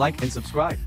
Like and subscribe.